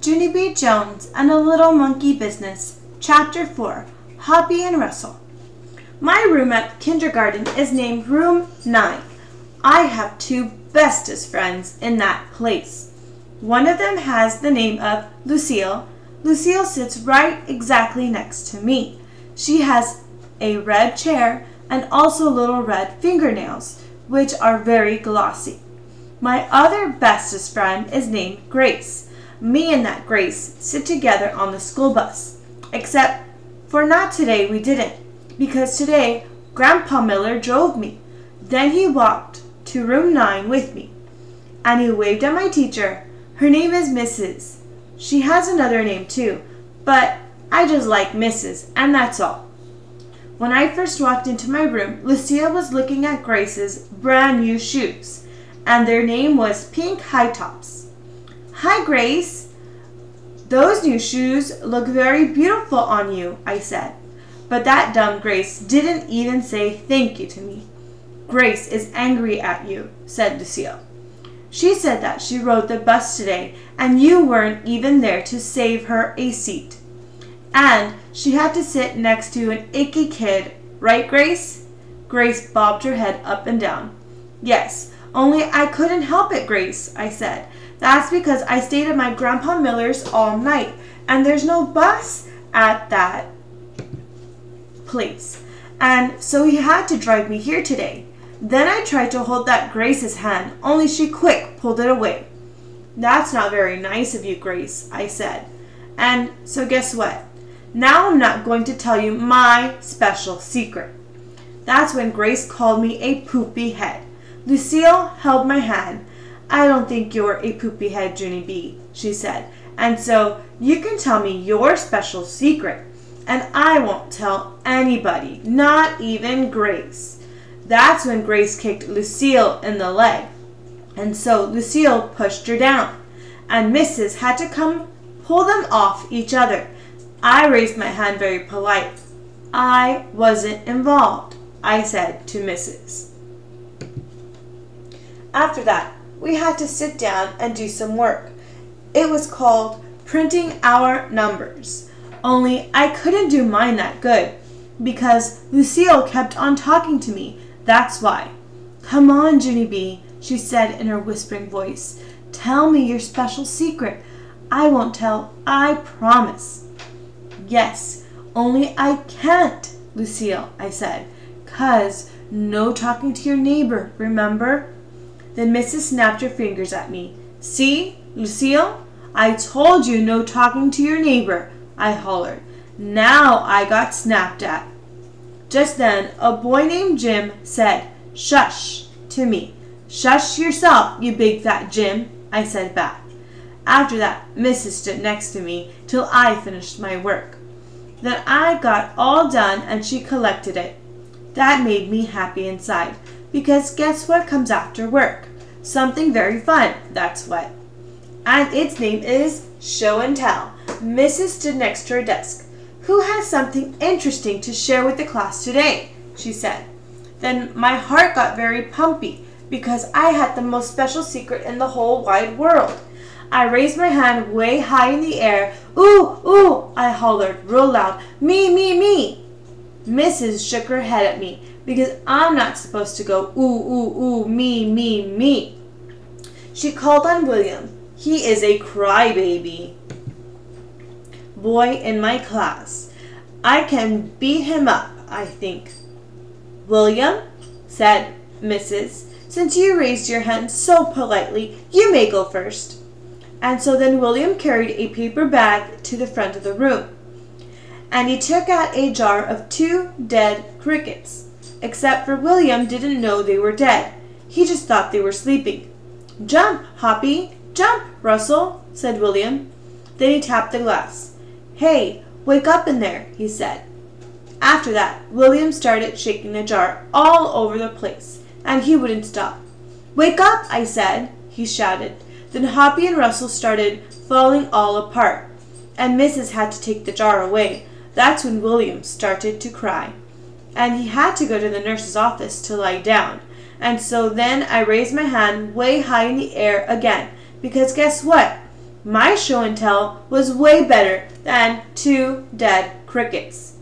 Junie B. Jones and a Little Monkey Business, Chapter 4 Hoppy and Russell. My room at kindergarten is named Room 9. I have two bestest friends in that place. One of them has the name of Lucille. Lucille sits right exactly next to me. She has a red chair and also little red fingernails, which are very glossy. My other bestest friend is named Grace. Me and that Grace sit together on the school bus. Except for not today, we didn't. Because today, Grandpa Miller drove me. Then he walked to room 9 with me. And he waved at my teacher. Her name is Mrs. She has another name too, but I just like Mrs., and that's all. When I first walked into my room, Lucille was looking at Grace's brand new shoes, and their name was Pink High Tops. Hi, Grace. Those new shoes look very beautiful on you, I said. But that dumb Grace didn't even say thank you to me. Grace is angry at you, said Lucille. She said that she rode the bus today and you weren't even there to save her a seat. And she had to sit next to an icky kid, right, Grace? Grace bobbed her head up and down. Yes, only I couldn't help it, Grace, I said. That's because I stayed at my Grandpa Miller's all night, and there's no bus at that place. And so he had to drive me here today. Then I tried to hold that Grace's hand, only she quick pulled it away. That's not very nice of you, Grace, I said. And so guess what? Now I'm not going to tell you my special secret. That's when Grace called me a poopy head. Lucille held my hand. I don't think you're a poopy head, Junie B, she said. And so you can tell me your special secret. And I won't tell anybody, not even Grace. That's when Grace kicked Lucille in the leg. And so Lucille pushed her down. And Mrs. had to come pull them off each other. I raised my hand very polite. I wasn't involved, I said to Mrs. After that, we had to sit down and do some work. It was called printing our numbers. Only I couldn't do mine that good because Lucille kept on talking to me. That's why. Come on, Junie B, she said in her whispering voice. Tell me your special secret. I won't tell, I promise. Yes, only I can't, Lucille, I said. Cause no talking to your neighbor, remember? Then Mrs. snapped her fingers at me. See, Lucille? I told you no talking to your neighbor, I hollered. Now I got snapped at. Just then, a boy named Jim said, Shush, to me. Shush yourself, you big fat Jim, I said back. After that, Mrs. stood next to me till I finished my work. Then I got all done and she collected it. That made me happy inside, because guess what comes after work? Something very fun, that's what. And its name is Show and Tell. Mrs. stood next to her desk. Who has something interesting to share with the class today? she said. Then my heart got very pumpy because I had the most special secret in the whole wide world. I raised my hand way high in the air. Ooh, ooh, I hollered real loud. Me, me, me. Mrs. shook her head at me because I'm not supposed to go ooh, ooh, ooh, me, me, me. She called on William. He is a crybaby boy in my class. I can beat him up, I think. William, said Mrs., since you raised your hand so politely, you may go first. And so then William carried a paper bag to the front of the room. And he took out a jar of two dead crickets. Except for William didn't know they were dead. He just thought they were sleeping. Jump, Hoppy, jump, Russell, said William. Then he tapped the glass. Hey, wake up in there, he said. After that, William started shaking the jar all over the place, and he wouldn't stop. Wake up, I said, he shouted. Then Hoppy and Russell started falling all apart, and Mrs. had to take the jar away. That's when William started to cry. And he had to go to the nurse's office to lie down. And so then I raised my hand way high in the air again, because guess what? My show and tell was way better than two dead crickets.